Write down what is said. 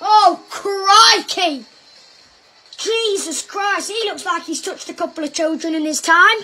Oh, crikey! Jesus Christ, he looks like he's touched a couple of children in his time.